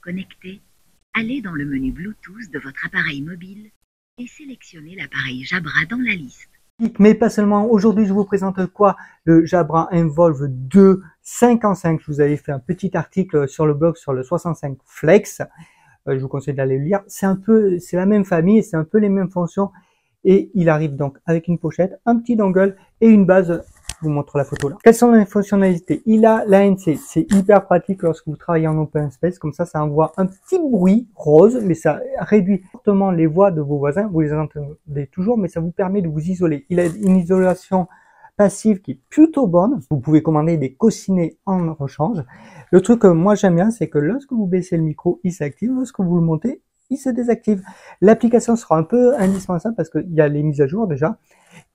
connecté, allez dans le menu Bluetooth de votre appareil mobile et sélectionnez l'appareil Jabra dans la liste. Mais pas seulement, aujourd'hui je vous présente quoi? Le Jabra Involve 2 5 en 5. Je vous avais fait un petit article sur le blog sur le 65 Flex. Euh, je vous conseille d'aller le lire. C'est un peu, c'est la même famille, c'est un peu les mêmes fonctions. Et il arrive donc avec une pochette, un petit dongle et une base vous montre la photo là. Quelles sont les fonctionnalités? Il a l'ANC, c'est hyper pratique lorsque vous travaillez en open space, comme ça ça envoie un petit bruit rose, mais ça réduit fortement les voix de vos voisins, vous les entendez toujours, mais ça vous permet de vous isoler. Il a une isolation passive qui est plutôt bonne. Vous pouvez commander des cocinets en rechange. Le truc que moi j'aime bien, c'est que lorsque vous baissez le micro, il s'active. Lorsque vous le montez, il se désactive. L'application sera un peu indispensable parce qu'il y a les mises à jour déjà.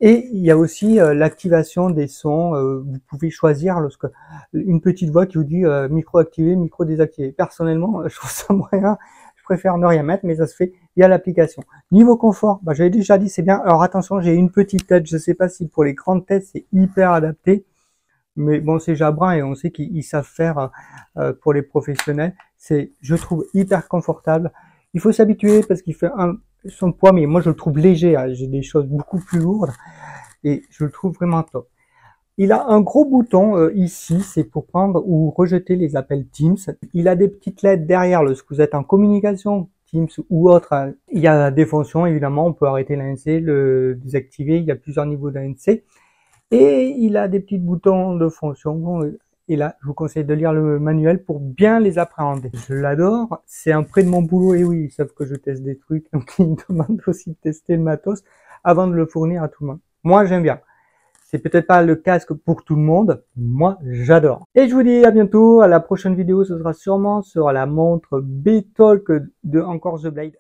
Et il y a aussi euh, l'activation des sons. Euh, vous pouvez choisir lorsque une petite voix qui vous dit euh, micro activé, micro désactivé. Personnellement, je trouve ça moyen. Je préfère ne rien mettre, mais ça se fait via l'application. Niveau confort, bah, j'avais déjà dit c'est bien. Alors attention, j'ai une petite tête. Je sais pas si pour les grandes têtes c'est hyper adapté, mais bon c'est Jabra et on sait qu'ils savent faire pour les professionnels. C'est, je trouve, hyper confortable. Il faut s'habituer parce qu'il fait un, son poids, mais moi je le trouve léger. Hein. J'ai des choses beaucoup plus lourdes et je le trouve vraiment top. Il a un gros bouton euh, ici, c'est pour prendre ou rejeter les appels Teams. Il a des petites lettres derrière lorsque vous êtes en communication, Teams ou autre. Hein. Il y a des fonctions, évidemment, on peut arrêter l'ANC, le désactiver, il y a plusieurs niveaux d'ANC. Et il a des petits boutons de fonction et là, je vous conseille de lire le manuel pour bien les appréhender. Je l'adore. C'est un près de mon boulot. Et oui, savent que je teste des trucs. Donc, ils me demandent aussi de tester le matos avant de le fournir à tout le monde. Moi, j'aime bien. C'est peut-être pas le casque pour tout le monde. Moi, j'adore. Et je vous dis à bientôt. À la prochaine vidéo, ce sera sûrement sur la montre B-Talk de Encore The Blade.